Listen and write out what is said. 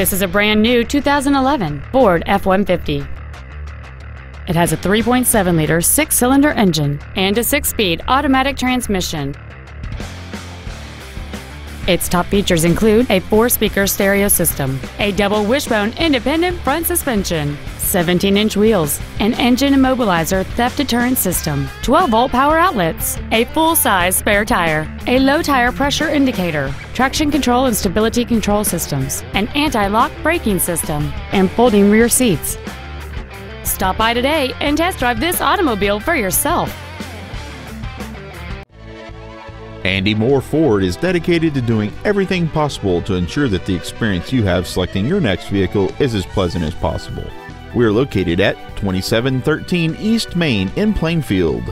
This is a brand new 2011 Ford F-150. It has a 3.7 liter six cylinder engine and a six speed automatic transmission. Its top features include a four speaker stereo system, a double wishbone independent front suspension, 17 inch wheels, an engine immobilizer theft deterrent system, 12 volt power outlets, a full size spare tire, a low tire pressure indicator, traction control and stability control systems, an anti lock braking system, and folding rear seats. Stop by today and test drive this automobile for yourself. Andy Mohr Ford is dedicated to doing everything possible to ensure that the experience you have selecting your next vehicle is as pleasant as possible. We are located at 2713 East Main in Plainfield.